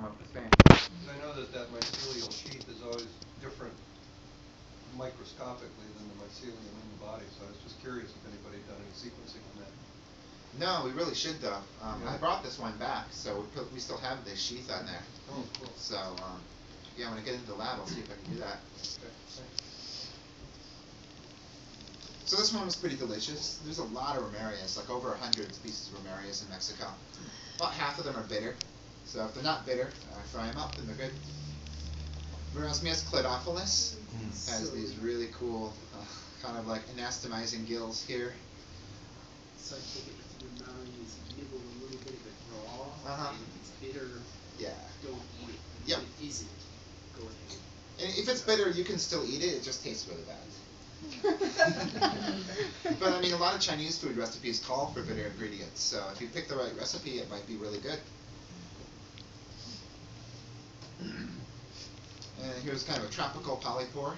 come up with fame. I know that that mycelial sheath is always different microscopically than the mycelium in the body, so I was just curious if anybody had done any sequencing on that. No, we really should though. Um, I brought this one back, so we put, we still have this sheath on there. Oh, cool. So, um, yeah, when I get into the lab, I'll see if I can do that. Okay, thanks. So this one was pretty delicious. There's a lot of Ramarias, like over a hundred species of Ramarias in Mexico. About half of them are bitter. So if they're not bitter, I fry them up and they're good. Marasmius cladophyllus has these really cool, uh, kind of like anastomizing gills here. So I take it with your mouth, you nibble a little bit of it raw, Uh-huh. and if it's bitter, Yeah. don't eat it. Yep. If it isn't, go ahead. And if it's bitter, you can still eat it. It just tastes really bad. but I mean, a lot of Chinese food recipes call for bitter ingredients. So if you pick the right recipe, it might be really good. And here's kind of a tropical polypore.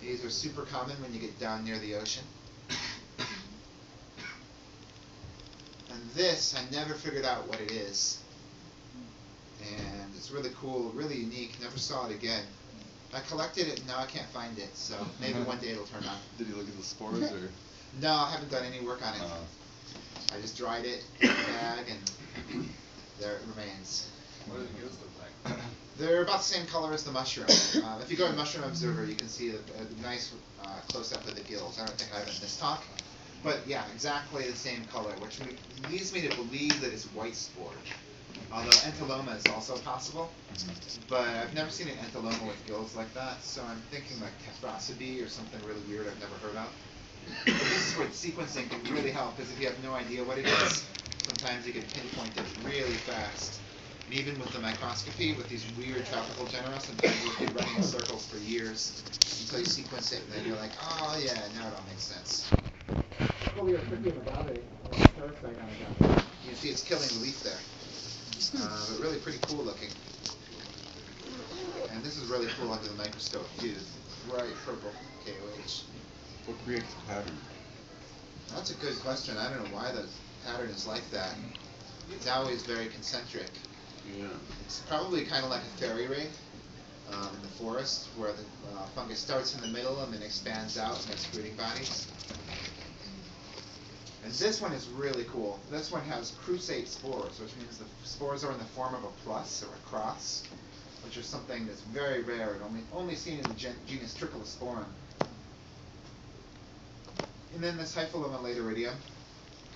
These are super common when you get down near the ocean. And this, I never figured out what it is. And it's really cool, really unique. Never saw it again. I collected it, and now I can't find it. So maybe one day it'll turn up. Did you look at the spores or? No, I haven't done any work on it. Uh, I just dried it in a bag, and there it remains. What do the gills look like? They're about the same color as the mushroom. Um, if you go to Mushroom Observer, you can see a, a nice uh, close-up of the gills. I don't think I have in this talk. But yeah, exactly the same color, which leads me to believe that it's white spore. Although entoloma is also possible. But I've never seen an entoloma with gills like that, so I'm thinking like Tephrosidae or something really weird I've never heard of. But this is where sequencing can really help, because if you have no idea what it is, sometimes you can pinpoint it really fast. And even with the microscopy, with these weird tropical genera, sometimes you'll be running in circles for years until you sequence it, and then you're like, oh yeah, now it all makes sense. You see it's killing the leaf there. Uh, but really pretty cool looking. And this is really cool under the microscope too. Bright purple KOH. what creates the pattern? That's a good question. I don't know why the pattern is like that. It's always very concentric. Yeah. It's probably kind of like a fairy ring um, in the forest, where the uh, fungus starts in the middle and then expands out and makes fruiting bodies. And this one is really cool. This one has crusate spores, which means the spores are in the form of a plus or a cross, which is something that's very rare and only only seen in the gen- genus Tricholosporum. And then this Hypholoma lateritium,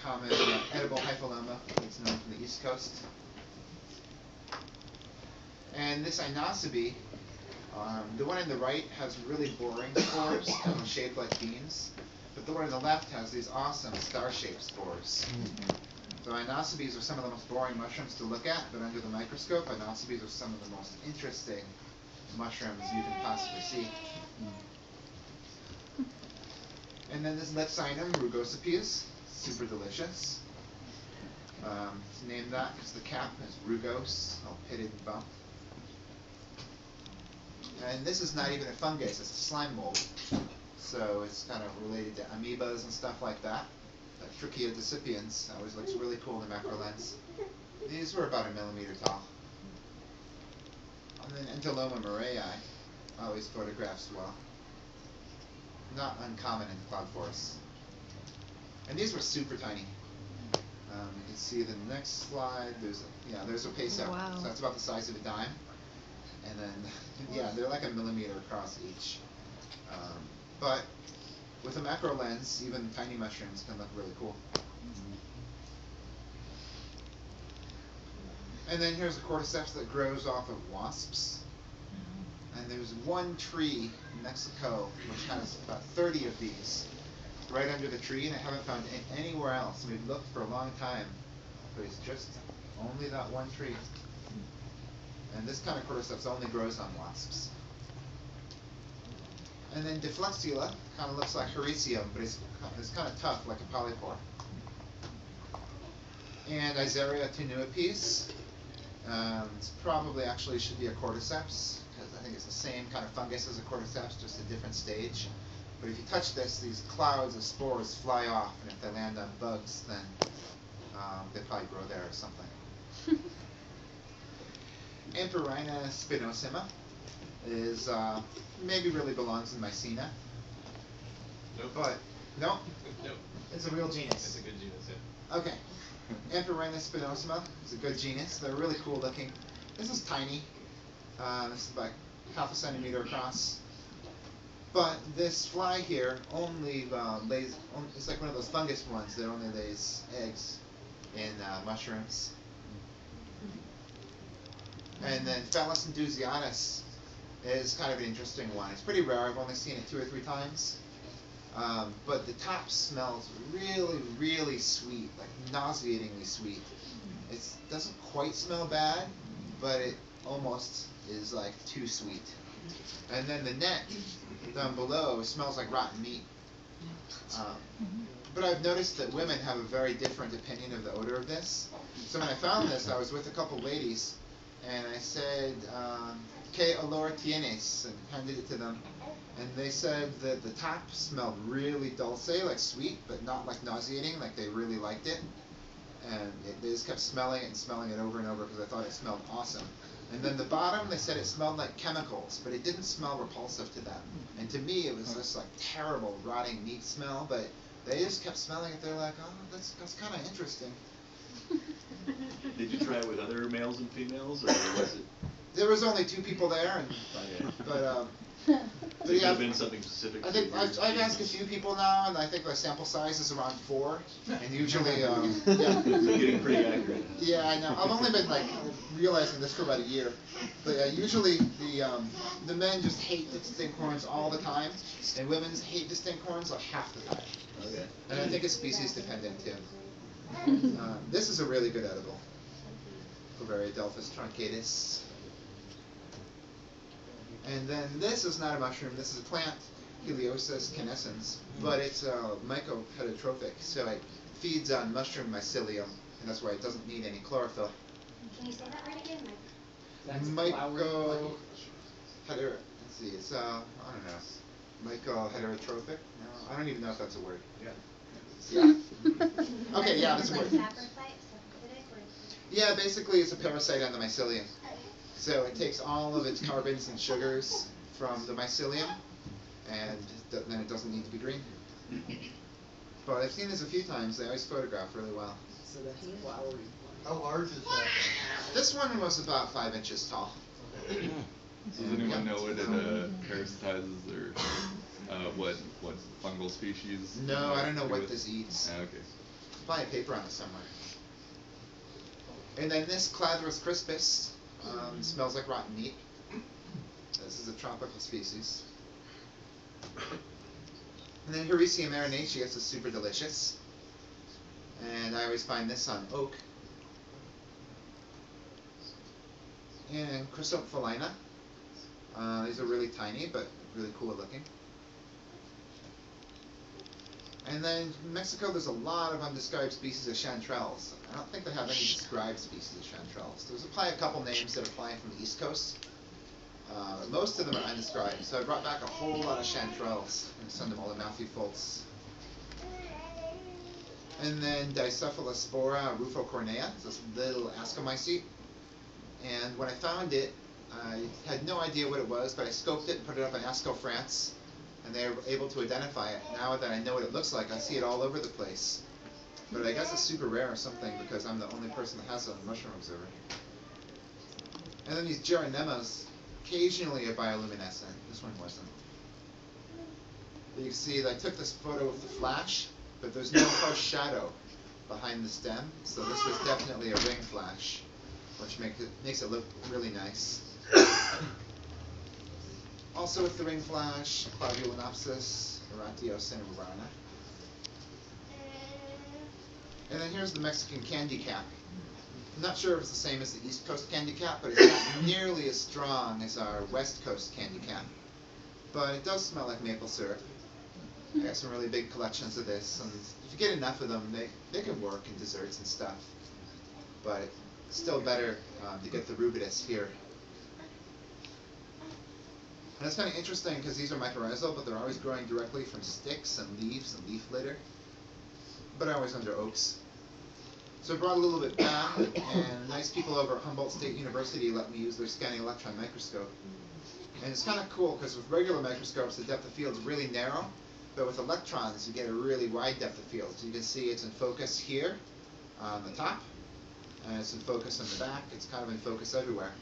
common uh, edible Hypholoma, it's known from the East Coast. And this Inocybe, um, the one on the right has really boring spores, kind of shaped like beans, but the one on the left has these awesome star-shaped spores. So Inocybes are some of the most boring mushrooms to look at, but under the microscope, Inocybes are some of the most interesting mushrooms you can possibly see. And then this Leccinum rugosiceps, super delicious. Um, it's named that because the cap is rugose, all pitted and bumped. And this is not even a fungus, it's a slime mold. So it's kind of related to amoebas and stuff like that. Like Trichia decipiens always looks really cool in the macro lens. These were about a millimeter tall. And then Entoloma murrayi always photographs well. Not uncommon in cloud forests. And these were super tiny. Um, you can see the next slide. There's a, yeah, there's a peso. Wow. So that's about the size of a dime. And then yeah, they're like a millimeter across each. Um, but with a macro lens, even tiny mushrooms can look really cool. And then here's a cordyceps that grows off of wasps. And there's one tree in Mexico which has about 30 of these right under the tree, and I haven't found anywhere else. We've looked for a long time, but it's just only that one tree. And this kind of cordyceps only grows on wasps. And then Deflexula kind of looks like Hericium, but it's, it's kind of tough, like a polypore. And Isaria tenuipes. Um, it's probably actually should be a cordyceps, because I think it's the same kind of fungus as a cordyceps, just a different stage. But if you touch this, these clouds of spores fly off, and if they land on bugs, then um, they probably grow there or something. Amparoina spinosissima is uh, maybe really belongs in Mycena, Nope. but no, Nope. it's a real genus. It's a good genus, yeah. Okay, Amparoina spinosissima is a good genus. They're really cool looking. This is tiny. Uh, this is about half a centimeter across. But this fly here only uh, lays. On, it's like one of those fungus ones that only lays eggs in uh, mushrooms. And then Phallus indusiatus is kind of an interesting one. It's pretty rare. I've only seen it two or three times. Um, but the top smells really, really sweet, like nauseatingly sweet. It doesn't quite smell bad, but it almost is like too sweet. And then the neck down below smells like rotten meat. Um, but I've noticed that women have a very different opinion of the odor of this. So when I found this, I was with a couple ladies, and I said, um, "Que olor tienes?" and handed it to them, and they said that the top smelled really dulce, like sweet, but not like nauseating, like they really liked it. And it, they just kept smelling it and smelling it over and over because I thought it smelled awesome. And then the bottom, they said it smelled like chemicals, but it didn't smell repulsive to them. And to me, it was this like terrible rotting meat smell. But they just kept smelling it. They're like, oh, that's that's kind of interesting. Did you try it with other males and females, or was it? There was only two people there, and Okay. but um, It but could yeah, have been something specific. I think I've, I've asked a few people now, and I think the sample size is around four. And usually, um, yeah. You're getting pretty accurate. Yeah, I know. I've only been like realizing this for about a year, but uh, usually the um, the men just hate distinct horns all the time, and women hate distinct horns like half the time. Okay. And I think it's species dependent too. Uh, this is a really good edible. Clavariadelphus truncatus. And then this is not a mushroom. This is a plant, Heliosis canescens, but it's uh, mycoheterotrophic, so it feeds on mushroom mycelium, and that's why it doesn't need any chlorophyll. Can you say that right again? Mike? That's Myco flower- heter. Let's see. It's uh, I don't know. Mycoheterotrophic. No, I don't even know if that's a word. Yeah. Yeah. Okay, yeah, that's a Like word. saprophyte, saprophytic, or? Yeah, basically it's a parasite on the mycelium. So it takes all of its carbons and sugars from the mycelium, and then it doesn't need to be green. But I've seen this a few times. They always photograph really well. So that's flowering plant. How large is that? This one was about five inches tall. Does anyone know what it uh, parasitizes or uh, what what fungal species? No, I don't know what with? this eats. Ah, okay. Probably a paper on it somewhere. And then this Clathrus crispus um, smells like rotten meat. This is a tropical species. And then Hericium erinaceus is super delicious. And I always find this on oak. And Chrysophyllina. Uh, these are really tiny, but really cool looking. And then in Mexico, there's a lot of undescribed species of chanterelles. I don't think they have any described species of chanterelles. There's probably a couple names that are flying from the East Coast. Uh, most of them are undescribed. So I brought back a whole lot of chanterelles and sent them all to Matthew Foltz. And then Dicephalospora rufocornea, it's this little ascomycete. And when I found it, I had no idea what it was, but I scoped it and put it up on Ascofrance and they're able to identify it. Now that I know what it looks like, I see it all over the place. But I guess it's super rare or something because I'm the only person that has it on Mushroom Observer. And then these Geronemos, occasionally are bioluminescent. This one wasn't. But you see that I took this photo with the flash, but there's no harsh shadow behind the stem, so this was definitely a ring flash, which makes it makes it look really nice. Also with the ring flash, Clavulinopsis, Eratios cinerana. And then here's the Mexican candy cap. I'm not sure if it's the same as the East Coast candy cap, but it's not nearly as strong as our West Coast candy cap. But it does smell like maple syrup. I got some really big collections of this, and if you get enough of them, they, they can work in desserts and stuff. But it's still better um, to get the rubidus here. And it's kind of interesting because these are mycorrhizal, but they're always growing directly from sticks and leaves and leaf litter. But always under oaks. So I brought a little bit back, and nice people over at Humboldt State University let me use their scanning electron microscope. And it's kind of cool because with regular microscopes, the depth of field is really narrow, but with electrons, you get a really wide depth of field. So you can see it's in focus here on the top, and it's in focus on the back. It's kind of in focus everywhere.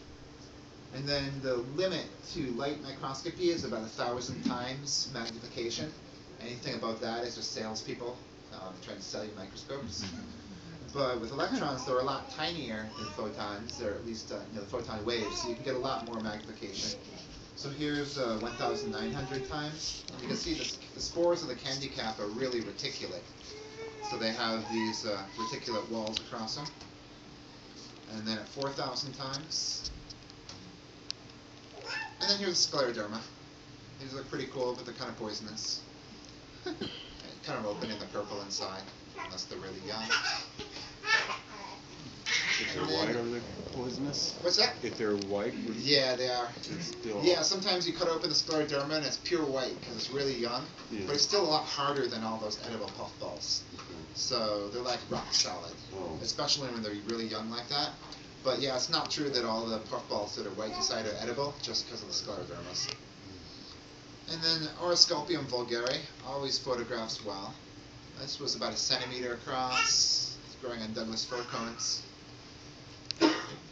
And then the limit to light microscopy is about a thousand times magnification. Anything above that is just salespeople um, trying to sell you microscopes. But with electrons, they're a lot tinier than photons, or at least uh, you know, the photon waves, so you can get a lot more magnification. So here's uh, 1,900 times. You can see the, the spores of the candy cap are really reticulate. So they have these uh, reticulate walls across them. And then at 4,000 times. And then here's the scleroderma. These look pretty cool, but they're kind of poisonous. kind of open in the purple inside, unless they're really young. If they're white, are they poisonous? What's that? If they're white, Yeah, they are. Yeah, sometimes you cut open the scleroderma and it's pure white because it's really young, Yeah. but it's still a lot harder than all those edible puffballs. So they're like rock solid, Oh. especially when they're really young like that. But yeah, it's not true that all the puffballs that are white inside are edible just because of the sclerodermas. And then Auriscalpium vulgare always photographs well. This was about a centimeter across. It's growing on Douglas fir cones.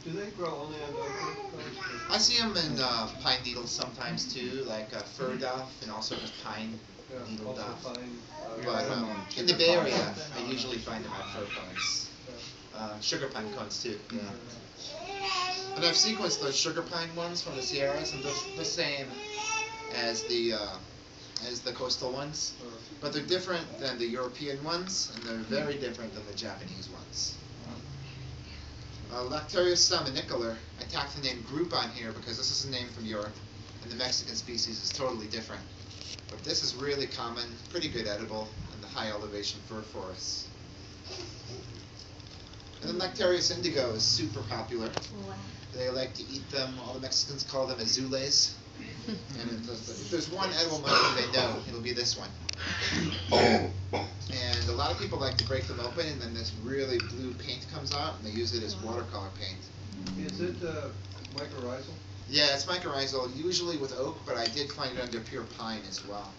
Do they grow only on oak trees? I see them in uh, pine needles sometimes too, like uh, fir duff and also just pine Yeah, needle duff. uh, But um, in the Bay. Area, I usually find them at fir cones. Uh, sugar pine cones too. Yeah. And I've sequenced those sugar pine ones from the Sierras, and they're the same as the uh, as the coastal ones, but they're different than the European ones, and they're very different than the Japanese ones. Uh, Lactarius salmonicolor, I tacked the name group on here because this is a name from Europe, and the Mexican species is totally different. But this is really common, pretty good edible in the high elevation fir forests. And then Lactarius indigo is super popular. Wow. They like to eat them. All the Mexicans call them azules. and if there's, if there's one edible mushroom they know, it'll be this one. And a lot of people like to break them open, and then this really blue paint comes out, and they use it as watercolor paint. Is it, uh, mycorrhizal? Yeah, it's mycorrhizal, usually with oak, but I did find it under pure pine as well.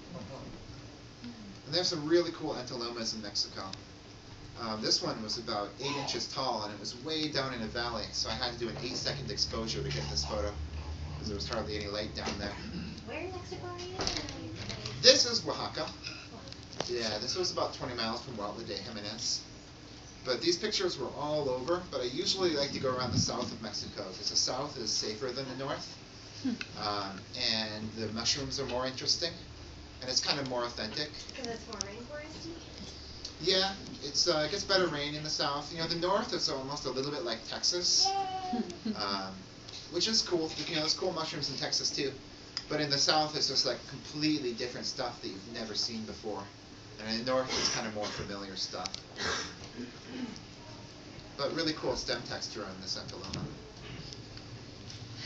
And there's some really cool entolomas in Mexico. Um, this one was about eight inches tall, and it was way down in a valley, so I had to do an eight second exposure to get this photo, because there was hardly any light down there. Where in Mexico are you? This is Oaxaca. Yeah, this was about 20 miles from Huautla de Jimenez. But these pictures were all over, but I usually like to go around the south of Mexico, because the south is safer than the north. Um, and the mushrooms are more interesting, and it's kind of more authentic. Because it's more rainforesty? Yeah, it's uh, it gets better rain in the south. You know, the north is almost a little bit like Texas, um, which is cool. You know, there's cool mushrooms in Texas too, but in the south it's just like completely different stuff that you've never seen before, and in the north it's kind of more familiar stuff. But really cool stem texture on this Entoloma.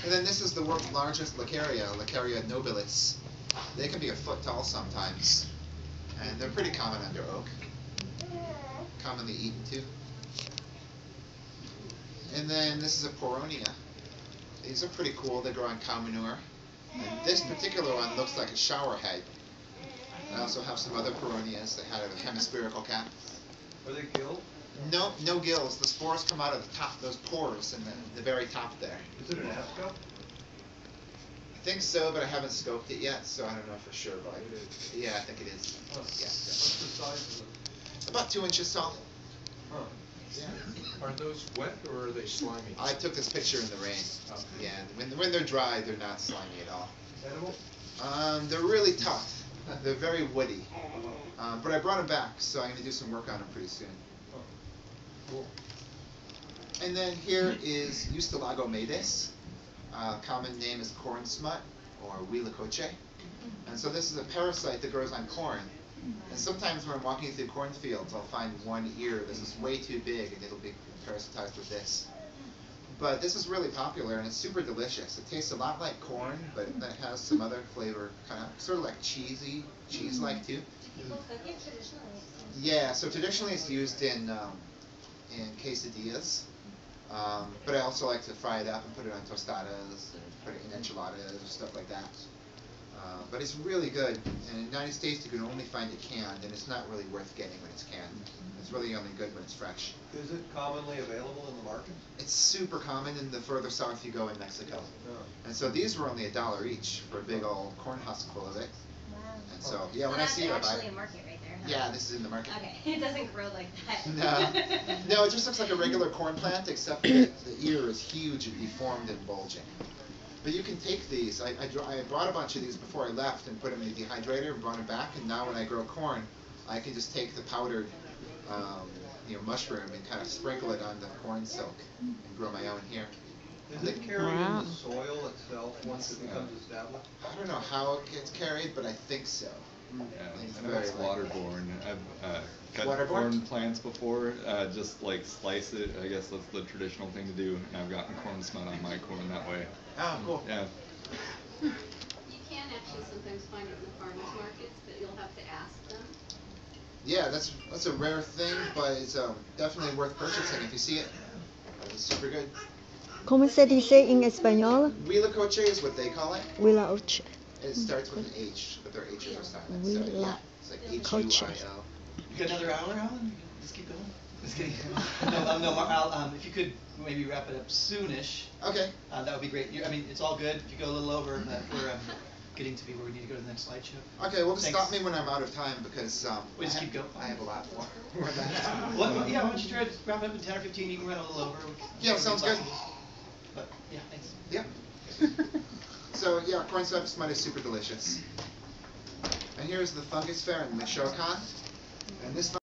And then this is the world's largest Laccaria, Laccaria nobilis. They can be a foot tall sometimes, and they're pretty common under oak commonly eaten too. And then this is a poronia. These are pretty cool. They grow on cow manure. And this particular one looks like a shower head. I also have some other poronias that have a hemispherical cap. Are they gilled? No, no gills. The spores come out of the top, those pores in the, the very top there. Is it an ascot? I think so, but I haven't scoped it yet, so I don't know for sure. But It is. yeah, I think it is. Yeah, What's the size of it? About two inches tall. Huh. Yeah. Are those wet or are they slimy? I took this picture in the rain. Okay. Yeah, when, when they're dry, they're not slimy at all. Edible? Um, they're really tough. They're very woody. Um, but I brought them back, so I'm going to do some work on them pretty soon. Huh. Cool. And then here is Ustilago maydis. Uh, common name is corn smut or huitlacoche. And so this is a parasite that grows on corn. And sometimes when I'm walking through cornfields, I'll find one ear that's just way too big, and it'll be parasitized with this. But this is really popular, and it's super delicious. It tastes a lot like corn, but it has some other flavor, kind of sort of like cheesy, cheese-like too. Do people cook it traditionally? Yeah, so traditionally it's used in um, in quesadillas. Um, but I also like to fry it up and put it on tostadas and put it in enchiladas or stuff like that. Uh, but it's really good. And in the United States, you can only find it canned, and it's not really worth getting when it's canned. It's really only good when it's fresh. Is it commonly available in the market? It's super common in the further south you go in Mexico. No. And so these were only a dollar each for a big old corn husk full of it. Wow. And so, yeah, So when I see it, I buy actually it. a market right there, huh? Yeah, this is in the market. Okay, it doesn't grow like that. No, no, it just looks like a regular corn plant, except that the ear is huge and deformed and bulging. But you can take these. I, I, I brought a bunch of these before I left and put them in a dehydrator and brought them back. And now when I grow corn, I can just take the powdered, um, you know, mushroom and kind of sprinkle it on the corn silk and grow my own here. Is it carried in the soil itself once it becomes established? I don't know how it gets carried, but I think so. Yeah, It's I know very it's likely. waterborne. I've uh, cut Waterborne? corn plants before. Uh, just like slice it. I guess that's the traditional thing to do. And I've gotten corn smut on my corn that way. Oh, cool. Yeah. You can actually sometimes find it in the farmers markets, but you'll have to ask them. Yeah, that's that's a rare thing, but it's um, definitely worth purchasing if you see it. It's super good. ¿Cómo se dice en español? Huitlacoche is what they call it. Huilaoche. It starts with an H, but their H's are silent. So yeah, Huila- it's like H U coche. I L. You got another hour, Alan? Just keep going. Just kidding. no, um, no, Mar- Al, um, if you could maybe wrap it up soonish, Okay. uh, that would be great. You, I mean, it's all good. If you go a little over, that we're um, getting to be where we need to go to the next slideshow. Okay, well, just stop Thanks. me when I'm out of time because um, We just I, ha- keep going. I have a lot more. more than that. What, yeah, why don't you try to wrap up in ten or fifteen? You can run a little over. Yeah, sounds good. But yeah, thanks. Yeah. So yeah, corn syrup smut is super delicious. And here's the fungus fair in Michoacan, and this.